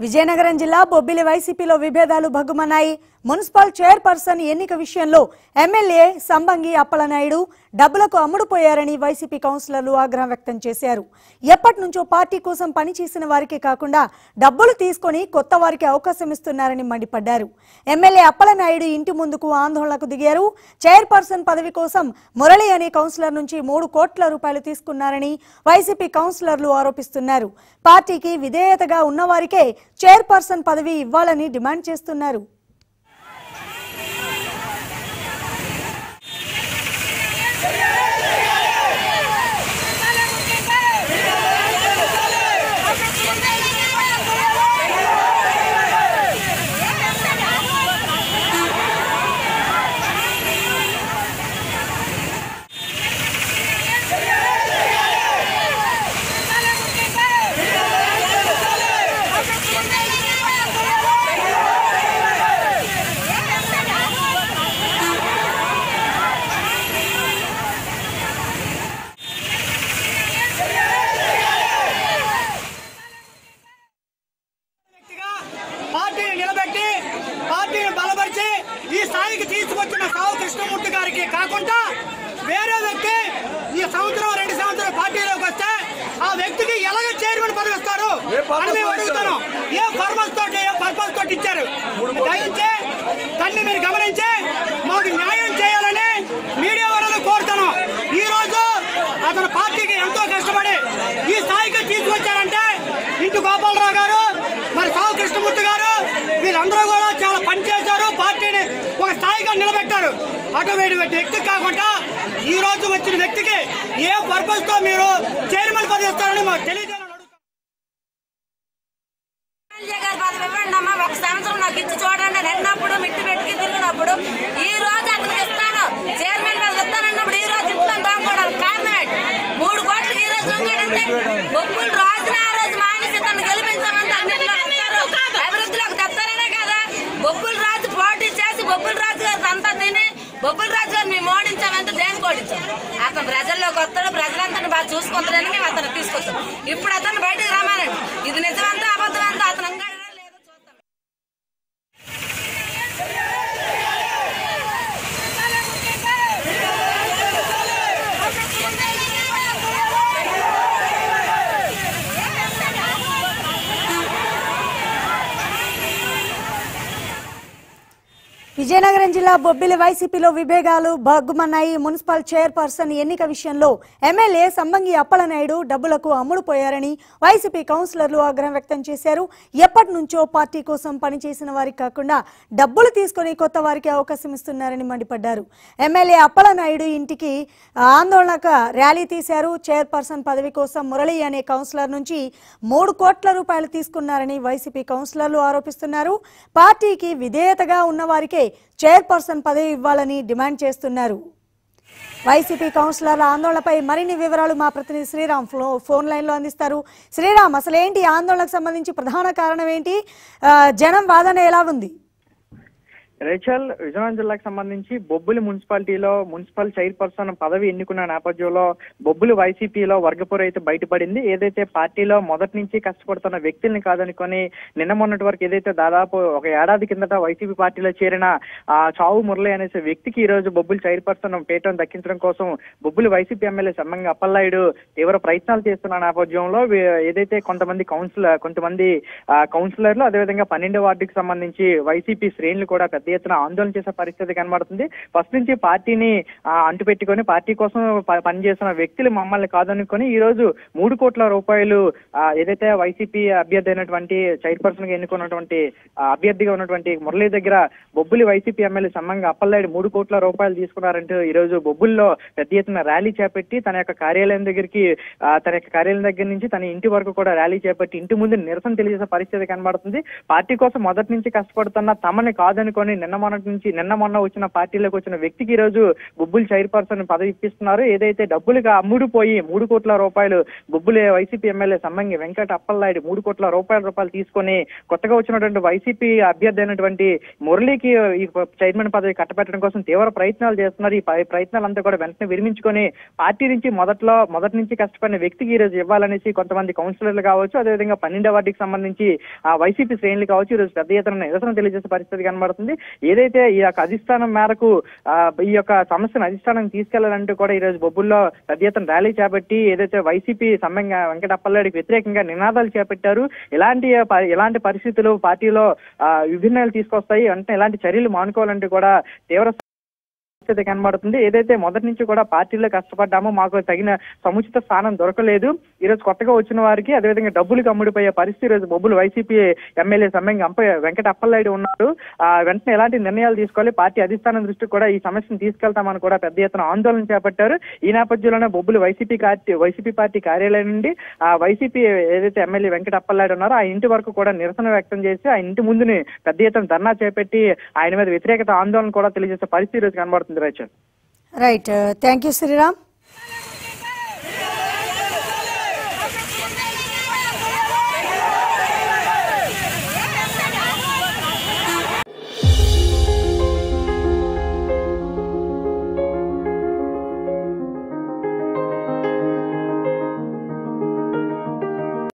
విజయనగరం జిల్లా బొబ్బిలి వైసీపీలో విభేదాలు భగ్గుమన్నాయి. మున్సిపల్ చైర్పర్సన్ ఎన్నిక విషయంలో ఎమ్మెల్యే సంబంగి అప్పలనాయుడు డబ్బులకు అమ్ముడుపోయారని వైసీపీ కౌన్సిలర్లు ఆగ్రహం వ్యక్తం చేశారు. ఎప్పటి నుంచో పార్టీ కోసం పనిచేసిన వారికే కాకుండా డబ్బులు తీసుకొని కొత్త వారికి అవకాశం ఇస్తున్నారని మండిపడ్డారు. ఎమ్మెల్యే అప్పలనాయుడు ఇంటి ముందుకు ఆందోళనకు దిగారు. చైర్పర్సన్ పదవి కోసం మురళి అనే కౌన్సిలర్ నుంచి మూడు కోట్ల రూపాయలు తీసుకున్నారని వైసీపీ కౌన్సిలర్లు ఆరోపిస్తున్నారు. పార్టీకి విధేయతగా ఉన్నవారికే చైర్పర్సన్ పదవి ఇవ్వాలని డిమాండ్ చేస్తున్నారు వ్యక్తిగా పార్టీని నిలబెట్టి పార్టీని బలపరిచి ఈ స్థాయికి తీసుకొచ్చిన సావు కృష్ణమూర్తి గారికి కాకుండా వేరే వ్యక్తి ఈ సంవత్సరం రెండు సంవత్సరాలు పార్టీలోకి వస్తే ఆ వ్యక్తికి ఎలాగ చైర్మన్ పదవి ఇస్తారు అడుగుతున్నాం. ఏ పర్పస్ తోటి ఏ పర్పస్ తోటి ఇచ్చారు? దయించి దాన్ని మీరు గమనించి మాకు న్యాయం చేయాలని మీడియా వాళ్ళని కోరుతున్నాం. ఈ రోజు అతను పార్టీకి ఎంతో కష్టపడి ఈ స్థాయికి తీసుకొచ్చారంటే ఇంటి గోపాలరావు గారు మరి సావు కృష్ణమూర్తి గారు వీళ్ళందరూ కూడా చాలా పనిచేశారు పార్టీని ఒక స్థాయిగా నిలబెట్టారు. అటువంటి వ్యక్తి కాకుండా ఈ రోజు వచ్చిన వ్యక్తికి ఏ పర్పస్తో మీరు చైర్మన్ పదిస్తారని మాకు తెలియజేయాలి అడుగుతున్నాం. ఎమ్మెల్యే గారి పదవి ఇవ్వండి అమ్మా ఒక సంవత్సరం నాకు ఇచ్చి చూడండి నిన్నప్పుడు మిట్టి పెట్టుకి తిరిగినప్పుడు ఈ రోజు అతనికి ఇస్తాను చైర్మన్ పదవి ఇస్తానన్నప్పుడు ఈ రోజు ఇస్తాను దాముకోవడం కారణం ఏంటి? మూడు కోట్లకి ఈ రోజు ఉన్నాడంటే బొక్కులు రాజున ఆ రోజు మానేసి తను గెలిపించామంటే అన్నింటిలో వస్తారు. అభివృద్ధిలోకి తెస్తారనే కదా బొక్కులు రాజు పోటీ చేసి బొక్కులు రాజు గారు అంతా బొబ్బుల రాజు గారు మేము ఓడించామంటే దేనికి ఓడించాం? అతను ప్రజల్లోకి వస్తాడు ప్రజలంతా బాగా చూసుకుంటారని మేము అతను తీసుకొచ్చాం. ఇప్పుడు అతను బయటకు రమ్మానండి. ఇది నిజమంతా అబద్ధమంతా అతను విజయనగరం జిల్లా బొబ్బిలి వైసీపీలో విభేదాలు భగ్గుమన్నాయి. మున్సిపల్ చైర్పర్సన్ ఎన్నిక విషయంలో ఎమ్మెల్యే సంబంగి అప్పలనాయుడు డబ్బులకు అమ్ముడుపోయారని వైసీపీ కౌన్సిలర్లు ఆగ్రహం వ్యక్తం చేశారు. ఎప్పటి నుంచో పార్టీ కోసం పనిచేసిన వారికి కాకుండా డబ్బులు తీసుకుని కొత్త వారికి అవకాశం ఇస్తున్నారని మండిపడ్డారు. ఎమ్మెల్యే అప్పలనాయుడు ఇంటికి ఆందోళనక ర్యాలీ తీశారు. చైర్పర్సన్ పదవి కోసం మురళి అనే కౌన్సిలర్ నుంచి మూడు కోట్ల రూపాయలు తీసుకున్నారని వైసీపీ కౌన్సిలర్లు ఆరోపిస్తున్నారు. పార్టీకి విధేయతగా ఉన్నవారికే చైర్పర్సన్ పదవి ఇవ్వాలని డిమాండ్ చేస్తున్నారు. వైసీపీ కౌన్సిలర్ల ఆందోళనపై మరిన్ని వివరాలు మా ప్రతినిధి శ్రీరామ్ ఫోన్ ఫోన్ లైన్లో అందిస్తారు. శ్రీరామ్ అసలేంటి ఆందోళనకు సంబంధించి ప్రధాన కారణం ఏంటి? జనం వాదన ఎలా ఉంది? రేచల్ విజయనగరం జిల్లాకు సంబంధించి బొబ్బులి మున్సిపాలిటీలో మున్సిపల్ చైర్పర్సన్ పదవి ఎన్నుకున్న నేపథ్యంలో బొబ్బులి వైసీపీలో వర్గపూర్ అయితే బయటపడింది. ఏదైతే పార్టీలో మొదటి నుంచి కష్టపడుతున్న వ్యక్తుల్ని కాదనుకొని నిన్న మొన్నటి వరకు ఏదైతే దాదాపు ఒక ఏడాది కిందట వైసీపీ పార్టీలో చేరిన ఆ చావు మురళి అనేసి వ్యక్తికి ఈ రోజు బొబ్బులి చైర్పర్సన్ పీఠం దక్కించడం కోసం బొబ్బులి వైసీపీ ఎమ్మెల్యే సమ్మంగి అప్పలనాయుడు తీవ్ర ప్రయత్నాలు చేస్తున్న నేపథ్యంలో ఏదైతే కొంతమంది కౌన్సిలర్ కొంతమంది కౌన్సిలర్లు అదేవిధంగా పన్నెండో వార్డుకి సంబంధించి వైసీపీ శ్రేణులు కూడా పెద్ద ఎత్తున ఆందోళన చేసే పరిస్థితి కనబడుతుంది. ఫస్ట్ నుంచి పార్టీని అంటుపెట్టుకొని పార్టీ కోసం పనిచేస్తున్న వ్యక్తులు మమ్మల్ని కాదనుకొని ఈ రోజు మూడు కోట్ల రూపాయలు ఏదైతే వైసీపీ అభ్యర్థి అయినటువంటి చైర్పర్సన్గా ఎన్నుకున్నటువంటి అభ్యర్థిగా ఉన్నటువంటి మురళి దగ్గర బొబ్బులి వైసీపీ ఎమ్మెల్యే సమ్మంగా అప్పలనాయుడు మూడు కోట్ల రూపాయలు తీసుకున్నారంటూ ఈ రోజు బొబ్బుల్లో పెద్ద ఎత్తున ర్యాలీ చేపట్టి తన యొక్క కార్యాలయం దగ్గరికి తన యొక్క కార్యాలయం దగ్గర నుంచి తన ఇంటి వరకు కూడా ర్యాలీ చేపట్టి ఇంటి ముందు నిరసన తెలియజేసే పరిస్థితి కనబడుతుంది. పార్టీ కోసం మొదటి నుంచి కష్టపడుతున్న తమని కాదనుకొని నిన్న మొన్నటి నుంచి నిన్న మొన్న వచ్చిన పార్టీలోకి వచ్చిన వ్యక్తికి ఈ రోజు బొబ్బులు చైర్పర్సన్ పదవి ఇప్పిస్తున్నారు. ఏదైతే డబ్బులుగా అమ్ముడుపోయి మూడు కోట్ల రూపాయలు బొబ్బులే వైసీపీ ఎమ్మెల్యే సమ్మంగి వెంకట అప్పలనాయుడు మూడు కోట్ల రూపాయల రూపాయలు తీసుకొని కొత్తగా వచ్చినటువంటి వైసీపీ అభ్యర్థి అయినటువంటి మురళికి ఈ చైర్మన్ పదవి కట్టబెట్టడం కోసం తీవ్ర ప్రయత్నాలు చేస్తున్నారు. ఈ ప్రయత్నాలంతా కూడా వెంటనే విరమించుకొని పార్టీ నుంచి మొదట్లో మొదటి నుంచి కష్టపడిన వ్యక్తికి ఈ రోజు ఇవ్వాలనేసి కొంతమంది కౌన్సిలర్లు కావచ్చు అదేవిధంగా పన్నెండవ వార్డుకి సంబంధించి ఆ వైసీపీ శ్రేణులు కావచ్చు ఈ రోజు పెద్ద ఎత్తున నిరసన తెలియజేసే పరిస్థితి కనబడుతుంది. ఏదైతే ఈ యొక్క అధిష్టానం మేరకు ఈ యొక్క సమస్యను అధిష్టానం తీసుకెళ్ళాలంటే కూడా ఈ రోజు బొబ్బుల్లో పెద్ద ఎత్తున ర్యాలీ చేపట్టి ఏదైతే వైసీపీ సమ్మెగా వెంకటప్పలరెడ్డికి వ్యతిరేకంగా నినాదాలు చేపట్టారు ఇలాంటి ప- ఇలాంటి పరిస్థితులు పార్టీలో విభిన్నాలు తీసుకొస్తాయి అంటే ఇలాంటి చర్యలు మానుకోవాలంటే కూడా తీవ్ర పరిస్థితి కనబడుతుంది. ఏదైతే మొదటి నుంచి కూడా పార్టీలో కష్టపడ్డామో మాకు తగిన సముచిత స్థానం దొరకలేదు. ఈ రోజు కొత్తగా వచ్చిన వారికి అదేవిధంగా డబ్బులు అమ్ముడిపోయే పరిస్థితి ఈరోజు బొబ్బులు వైసీపీ ఎమ్మెల్యే సమ్మెంగి అంప వెంకట అప్పలనాయుడు ఉన్నారు. ఆ వెంటనే ఎలాంటి నిర్ణయాలు తీసుకోవాలి? పార్టీ అధిష్టానం దృష్టికి కూడా ఈ సమస్యను తీసుకెళ్తామని కూడా పెద్ద ఎత్తున ఆందోళన చేపట్టారు. ఈ నేపథ్యంలోనే బొబ్బులు వైసీపీ పార్టీ వైసీపీ పార్టీ కార్యాలయం నుండి ఆ వైసీపీ ఏదైతే ఎమ్మెల్యే వెంకట అప్పలనాయుడు ఉన్నారో ఆ ఇంటి వరకు కూడా నిరసన వ్యక్తం చేసి ఆ ఇంటి ముందుని పెద్ద ఎత్తున ధర్నా చేపట్టి ఆయన మీద వ్యతిరేకత ఆందోళన కూడా తెలియజేసే పరిస్థితి ఈ రోజు కనబడుతుంది రైచల్ రైట్ థ్యాంక్ యూ శ్రీరామ్